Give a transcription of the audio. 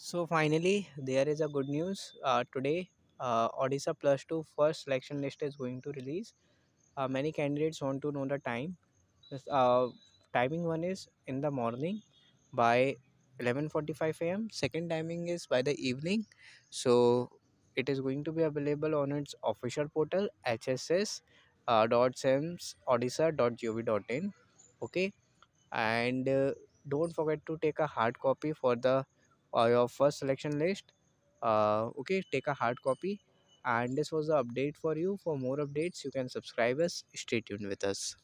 So finally, there is a good news. Uh, today, uh, Odisha Plus Two first selection list is going to release. Uh, many candidates want to know the time. This, uh, timing one is in the morning by 11:45 a.m. Second timing is by the evening. So it is going to be available on its official portal hss uh, odisha in. Okay, and uh, don't forget to take a hard copy for the uh, your first selection list. Uh, okay take a hard copy. And this was the update for you. For more updates you can subscribe us. Stay tuned with us